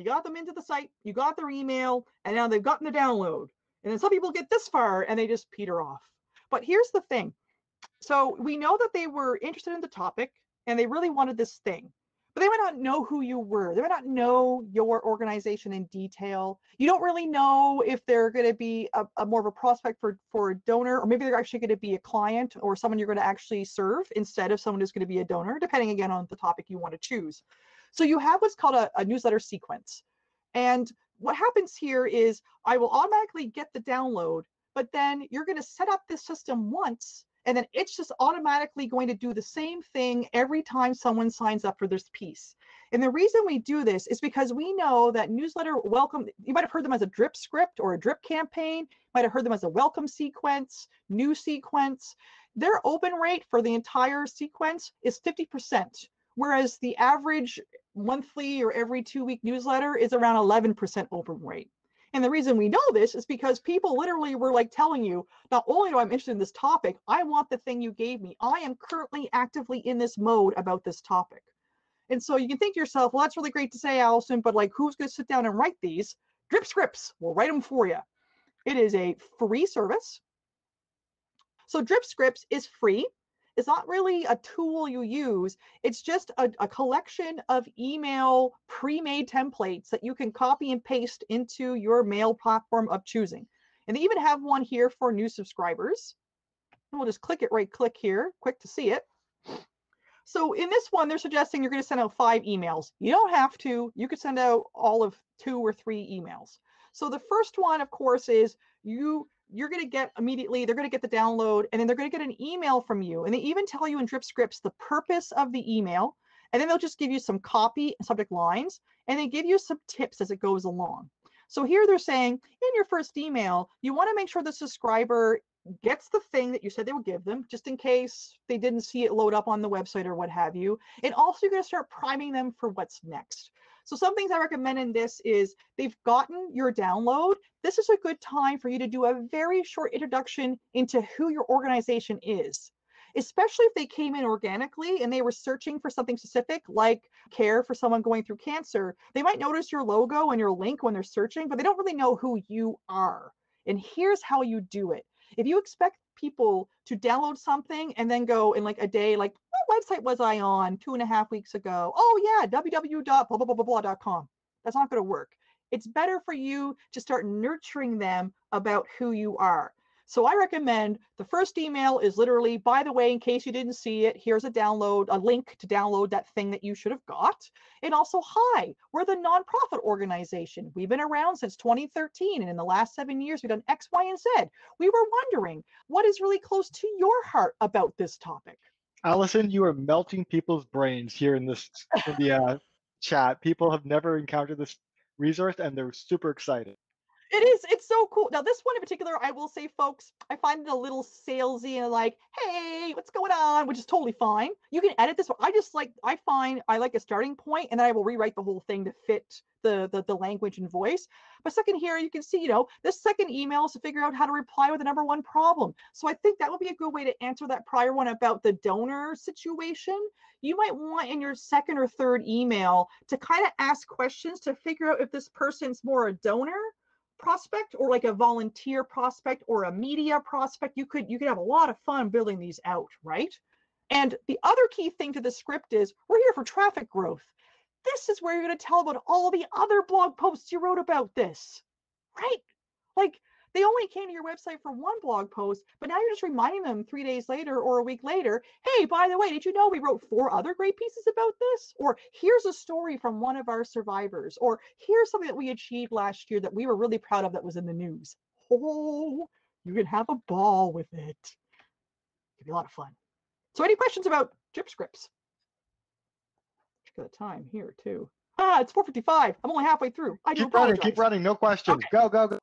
You got them into the site, you got their email, and now they've gotten the download. And then some people get this far and they just peter off. But here's the thing. So we know that they were interested in the topic and they really wanted this thing but they might not know who you were. They might not know your organization in detail. You don't really know if they're going to be a, a, more of a prospect for, for a donor, or maybe they're actually going to be a client or someone you're going to actually serve instead of someone who's going to be a donor, depending again on the topic you want to choose. So you have what's called a, a newsletter sequence. And what happens here is I will automatically get the download, but then you're going to set up this system once and then it's just automatically going to do the same thing every time someone signs up for this piece. And the reason we do this is because we know that newsletter welcome, you might have heard them as a drip script or a drip campaign, might have heard them as a welcome sequence, new sequence. Their open rate for the entire sequence is 50%, whereas the average monthly or every two week newsletter is around 11% open rate. And the reason we know this is because people literally were like telling you, not only do I'm interested in this topic, I want the thing you gave me. I am currently actively in this mode about this topic. And so you can think to yourself, well, that's really great to say, Alison, but like who's going to sit down and write these? Drip scripts We'll write them for you. It is a free service. So Drip Scripts is free. It's not really a tool you use. It's just a, a collection of email pre-made templates that you can copy and paste into your mail platform of choosing. And they even have one here for new subscribers. And we'll just click it right click here, quick to see it. So in this one, they're suggesting you're going to send out five emails. You don't have to. You could send out all of two or three emails. So the first one, of course, is you you're going to get immediately, they're going to get the download and then they're going to get an email from you. And they even tell you in drip scripts the purpose of the email. And then they'll just give you some copy and subject lines and they give you some tips as it goes along. So here they're saying in your first email, you want to make sure the subscriber gets the thing that you said they would give them, just in case they didn't see it load up on the website or what have you. And also you're going to start priming them for what's next. So some things I recommend in this is they've gotten your download. This is a good time for you to do a very short introduction into who your organization is especially if they came in organically and they were searching for something specific like care for someone going through cancer. They might notice your logo and your link when they're searching but they don't really know who you are. And here's how you do it. If you expect people to download something and then go in like a day, like what website was I on two and a half weeks ago? Oh yeah, www.blah That's not going to work. It's better for you to start nurturing them about who you are. So I recommend the first email is literally, by the way, in case you didn't see it, here's a download, a link to download that thing that you should have got. And also, hi, we're the nonprofit organization. We've been around since 2013. And in the last seven years, we've done X, Y, and Z. We were wondering what is really close to your heart about this topic. Alison, you are melting people's brains here in this in the uh, chat. People have never encountered this resource and they're super excited. It is. It's so cool. Now, this one in particular, I will say, folks, I find it a little salesy and like, hey, what's going on? Which is totally fine. You can edit this one. I just like, I find I like a starting point and then I will rewrite the whole thing to fit the, the, the language and voice. But second here, you can see, you know, this second email is to figure out how to reply with the number one problem. So I think that would be a good way to answer that prior one about the donor situation. You might want in your second or third email to kind of ask questions to figure out if this person's more a donor prospect or like a volunteer prospect or a media prospect you could you could have a lot of fun building these out right? And the other key thing to the script is we're here for traffic growth. This is where you're going to tell about all the other blog posts you wrote about this right? Like they only came to your website for one blog post, but now you're just reminding them three days later or a week later, hey, by the way, did you know we wrote four other great pieces about this? Or here's a story from one of our survivors, or here's something that we achieved last year that we were really proud of that was in the news. Oh, you can have a ball with it. It'd be a lot of fun. So any questions about drip scripts? Check the time here too. Ah, it's 4:55. I'm only halfway through. I keep running, keep running. No questions. Okay. Go, go, go.